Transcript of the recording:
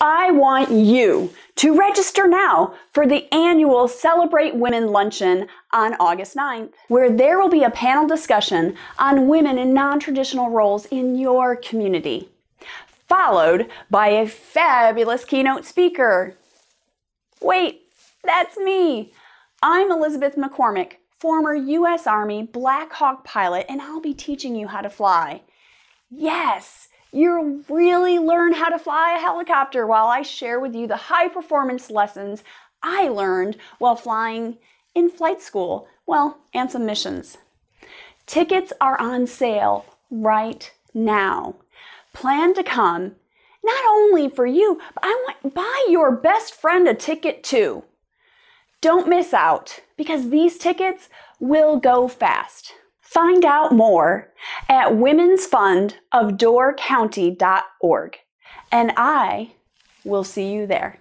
I want you to register now for the annual Celebrate Women Luncheon on August 9th, where there will be a panel discussion on women in non traditional roles in your community, followed by a fabulous keynote speaker. Wait, that's me. I'm Elizabeth McCormick, former U.S. Army Black Hawk pilot, and I'll be teaching you how to fly. Yes, you'll really learn how to fly a helicopter while I share with you the high performance lessons I learned while flying in flight school, well, and some missions. Tickets are on sale right now. Plan to come not only for you, but I want buy your best friend a ticket too. Don't miss out because these tickets will go fast. Find out more at womensfundofdoorcounty.org and I will see you there.